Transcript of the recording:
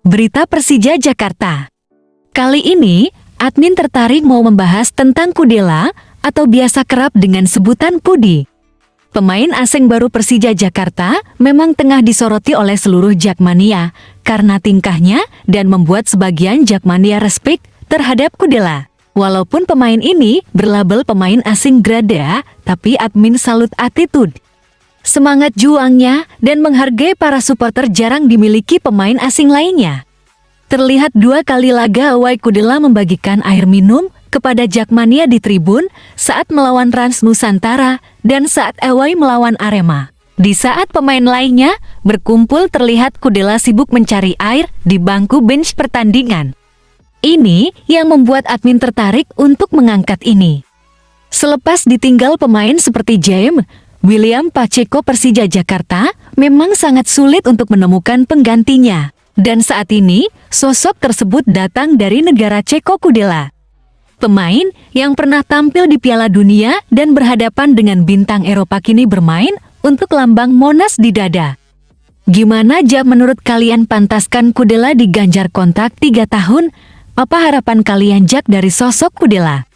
Berita Persija Jakarta. Kali ini, admin tertarik mau membahas tentang Kudela atau biasa kerap dengan sebutan Kudi. Pemain asing baru Persija Jakarta memang tengah disoroti oleh seluruh Jakmania karena tingkahnya dan membuat sebagian Jakmania respect terhadap Kudela. Walaupun pemain ini berlabel pemain asing grada, tapi admin salut attitude. Semangat juangnya dan menghargai para supporter jarang dimiliki pemain asing lainnya. Terlihat dua kali laga awai Kudela membagikan air minum kepada Jakmania di tribun saat melawan Rans Nusantara dan saat awai melawan Arema. Di saat pemain lainnya berkumpul terlihat Kudela sibuk mencari air di bangku bench pertandingan. Ini yang membuat admin tertarik untuk mengangkat ini. Selepas ditinggal pemain seperti James, William Pacheco Persija Jakarta memang sangat sulit untuk menemukan penggantinya. Dan saat ini, sosok tersebut datang dari negara Ceko Kudela. Pemain yang pernah tampil di Piala Dunia dan berhadapan dengan bintang Eropa kini bermain untuk lambang Monas di dada. Gimana jawab menurut kalian pantaskan Kudela diganjar kontrak 3 tahun? Apa harapan kalian Jak dari sosok Kudela?